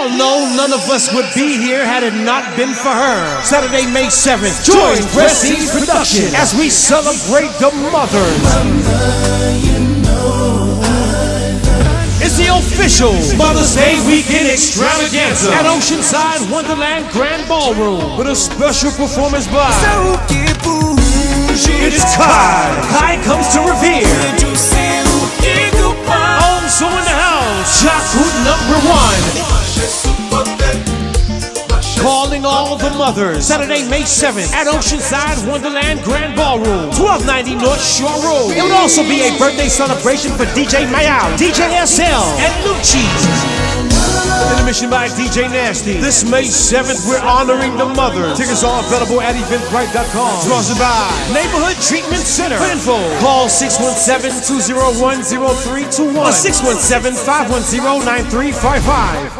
all know none of us would be here had it not been for her. Saturday, May 7th, join Prestige Production as we celebrate the mothers. It's the official Mother's Day Weekend Extravaganza at Oceanside Wonderland Grand Ballroom with a special performance by It's Kai. Kai comes to Revere. Also in the house, Djakout number one. All the mothers. Saturday, May 7th at Oceanside Wonderland Grand Ballroom, 1290 North Shore Road. It would also be a birthday celebration for DJ Mayal, DJ SL, and Lucci. Intermission by DJ Nasty. This May 7th, we're honoring the mothers. Tickets are available at eventbrite.com. Sponsored by Neighborhood Treatment Center. For info, call 617-201-0321 or 617-510-9355.